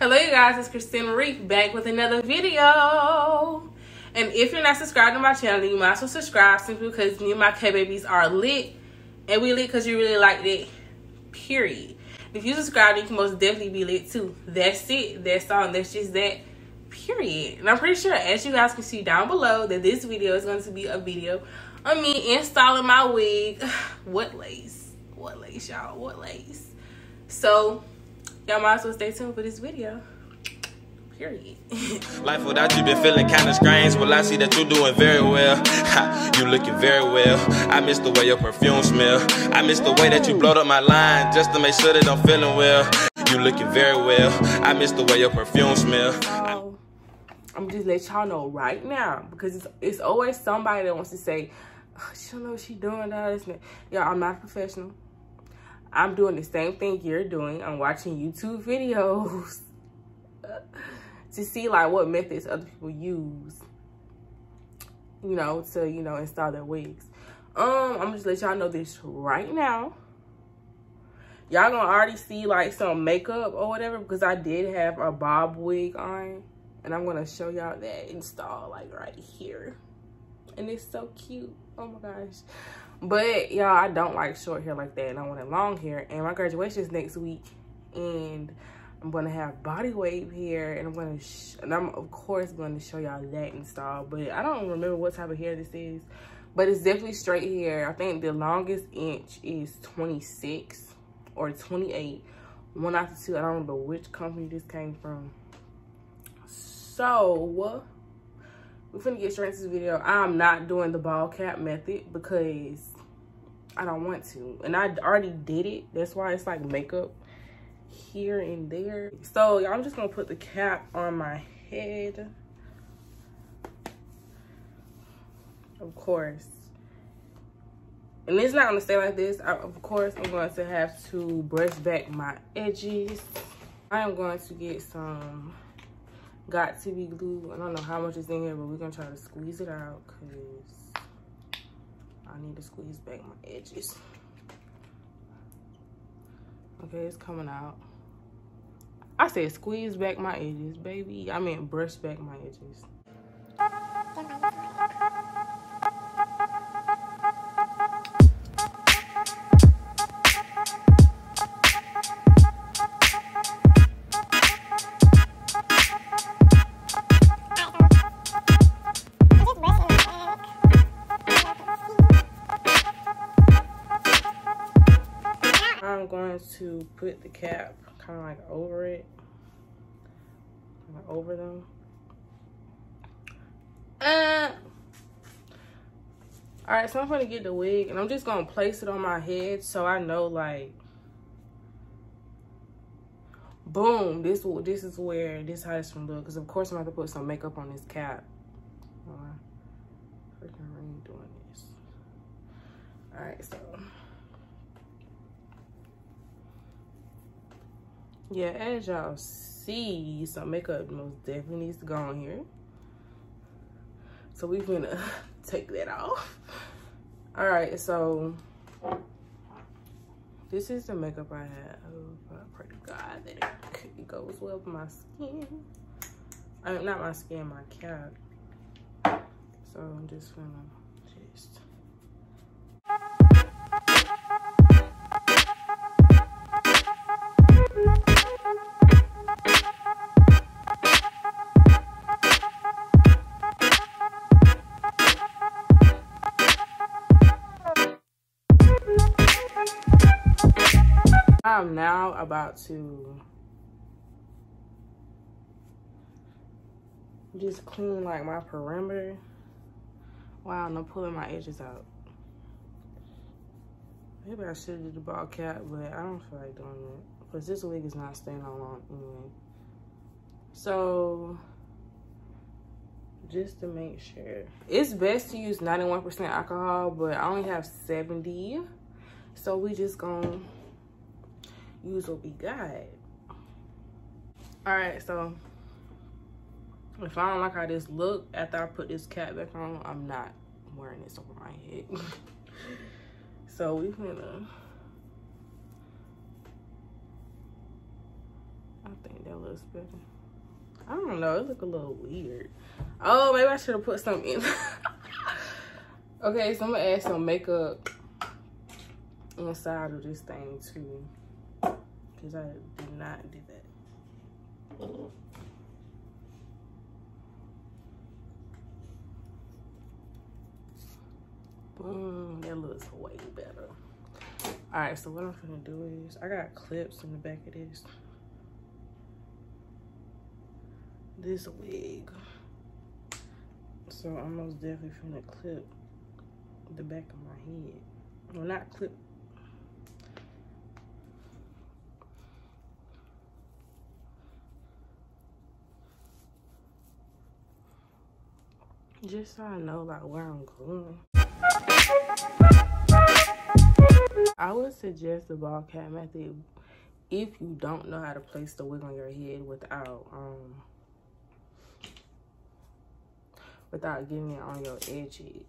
Hello you guys, it's Kristina Reef back with another video. And if you're not subscribed to my channel, you might as well subscribe simply because me and my K-Babies are lit. And we lit because you really liked it, period. If you subscribe, you can most definitely be lit too. That's it. That's all. That's just that, period. And I'm pretty sure, as you guys can see down below, that this video is going to be a video of me installing my wig. What lace? What lace, y'all? What lace? So, y'all might as well stay tuned for this video. Period. Life without you been feeling kinda strange. Well, I see that you're doing very well. Ha, you looking very well. I miss the way your perfume smell. I miss the way that you blowed up my line just to make sure that I'm feeling well. You looking very well. I miss the way your perfume smell. I'm just let y'all know right now because it's it's always somebody that wants to say, oh, she don't know what she doing. Y'all. I'm not a professional. I'm doing the same thing you're doing. I'm watching YouTube videos to see like what methods other people use, you know, to, you know, install their wigs. Um, I'm just let y'all know this right now. Y'all gonna already see like some makeup or whatever because I did have a bob wig on. And I'm gonna show y'all that install like right here. And it's so cute. Oh my gosh. But y'all, I don't like short hair like that. And I want long hair. And my graduation is next week. And I'm gonna have body wave hair. And I'm gonna, and I'm of course gonna show y'all that install. But I don't remember what type of hair this is. But it's definitely straight hair. I think the longest inch is 26 or 28. One out of two. I don't remember which company this came from. So, we're gonna get straight into this video. I'm not doing the bald cap method because I don't want to. And I already did it. That's why it's like makeup here and there. So I'm just gonna put the cap on my head. Of course. And it's not gonna stay like this. I, of course, I'm going to have to brush back my edges. I am going to get some Got2b glue. I don't know how much is in here, but we're gonna try to squeeze it out because I need to squeeze back my edges. Okay, it's coming out. I said squeeze back my edges, baby. I mean brush back my edges. Going to put the cap kind of like over it, over them. Uh, all right, so I'm gonna get the wig and I'm just gonna place it on my head so I know like, boom, this this is where this how it's gonna look. Cause of course I'm gonna to put some makeup on this cap. Oh, freaking doing this. All right, so. Yeah as y'all see some makeup most definitely needs to go on here. So we're gonna take that off. All right so this is the makeup i have. I pray to god that it goes well with my skin. I mean not my skin my cap. So i'm just gonna I'm now about to just clean like my perimeter while I'm pulling my edges out. Maybe I should do the bald cap, but I don't feel like doing it. Because this wig is not staying on long anyway. So, just to make sure. It's best to use 91% alcohol, but I only have 70. So we just gonna use will be got. All right, so if I don't like how this look after I put this cap back on, I'm not wearing this over my head. so we gonna, I think that looks better. I don't know. It look a little weird. Oh, maybe I should have put some in. okay, so I'm gonna add some makeup inside of this thing too. Because I did not do that. Boom, that looks way better. All right, so what I'm gonna do is, I got clips in the back of this. This wig. So I'm most definitely gonna clip the back of my head. Well, not clip. Just so I know like where I'm going. I would suggest the bald cap method if you don't know how to place the wig on your head without um without getting it on your edges.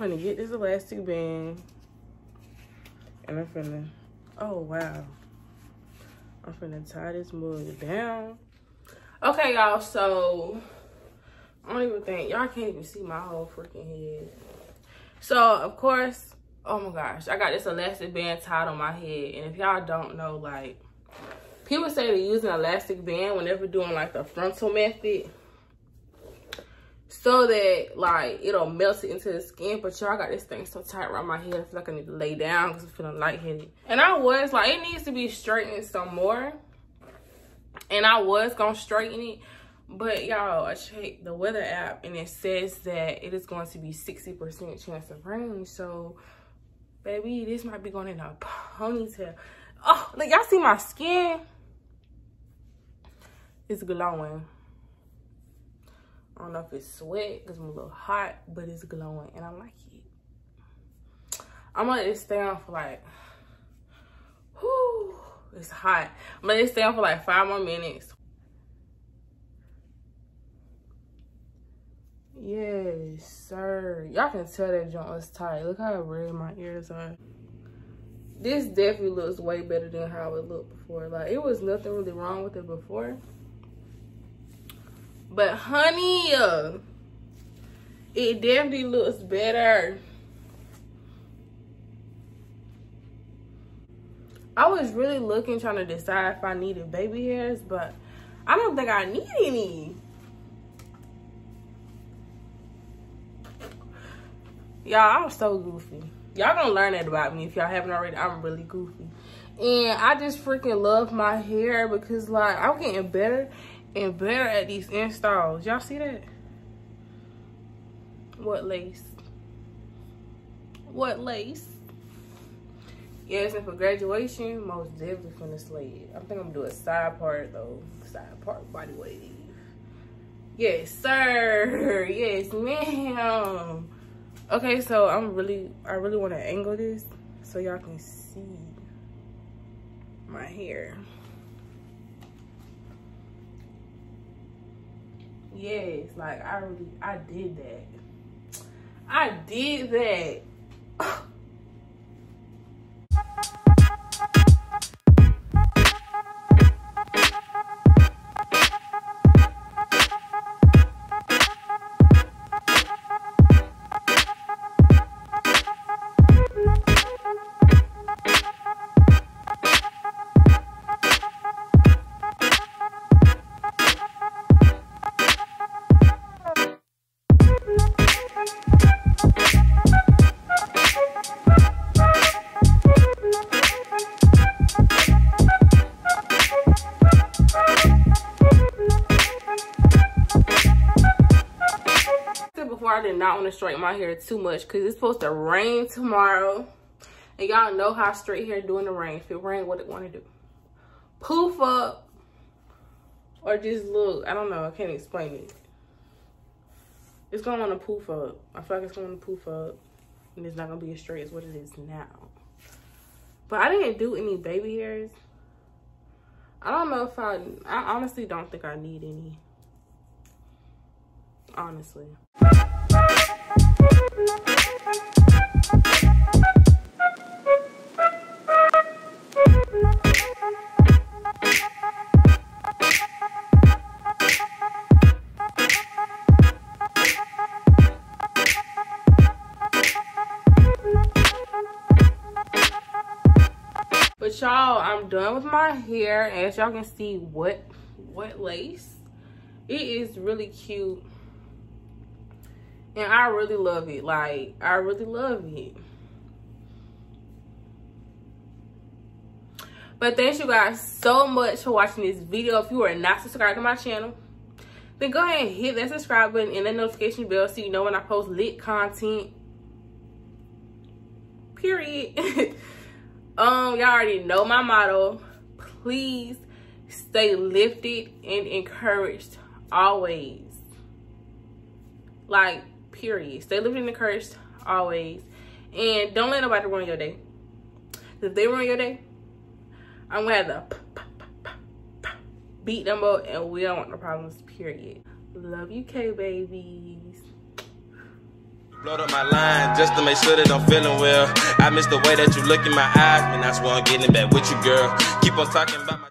I'm gonna get this elastic band and I'm gonna, oh wow. I'm gonna tie this mug down. Okay, y'all, so I don't even think, y'all can't even see my whole freaking head. So, of course, oh my gosh, I got this elastic band tied on my head. And if y'all don't know, like, people say to use an elastic band whenever doing like the frontal method so that like it'll melt it into the skin. But y'all got this thing so tight around my head i feel like i need to lay down because i'm feeling lightheaded. And i was like it needs to be straightened some more. And i was gonna straighten it. But y'all i checked the weather app and it says that it is going to be 60 percent chance of rain. So baby this might be going in a ponytail. Oh like y'all see my skin? It's glowing I don't know if it's sweat because I'm a little hot, but it's glowing and I like it. I'm gonna let it stay on for like, whoo, it's hot. I'm gonna let it stay on for like five more minutes. Yes, sir. Y'all can tell that joint was tight. Look how red my ears are. This definitely looks way better than how it looked before. Like, it was nothing really wrong with it before. But honey, uh, it definitely looks better. I was really looking, trying to decide if I needed baby hairs, but I don't think I need any. Y'all, I'm so goofy. Y'all gonna learn that about me if y'all haven't already. I'm really goofy. And I just freaking love my hair because like I'm getting better and better at these installs. Y'all see that? What lace? What lace? Yes, and for graduation, most definitely from the sled. I think I'm gonna do a side part though. Side part body wave. Yes, sir. Yes, ma'am. Okay, so I'm really, I really want to angle this so y'all can see my hair. Yes, like I really, I did that. I did that. did not want to straighten my hair too much because it's supposed to rain tomorrow. And y'all know how straight hair do in the rain. If it rain, what it want to do? Poof up. Or just look. I don't know. I can't explain it. It's going to want to poof up. I feel like it's going to poof up. And it's not going to be as straight as what it is now. But I didn't do any baby hairs. I don't know if I... I honestly don't think I need any. Honestly. But y'all, I'm done with my hair. As y'all can see, what what lace. It is really cute and I really love it. Like, I really love it. But thank you guys so much for watching this video. If you are not subscribed to my channel, then go ahead and hit that subscribe button and that notification bell so you know when I post lit content. Period. um, y'all already know my motto. Please stay lifted and encouraged always. Like, period. Stay living in the curse always. And don't let nobody ruin your day. If they ruin your day, I'm gonna have to beat them up and we don't want no problems, period. Love you, K-babies. Blood up my line just to make sure that I'm feeling well. I miss the way that you look in my eyes, man. That's why I'm getting back with you, girl. Keep on talking about my